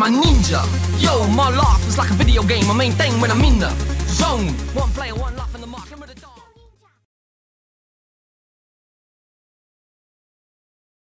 I'm a ninja. Yo, my life is like a video game. My main thing when I'm in the zone. One player, one.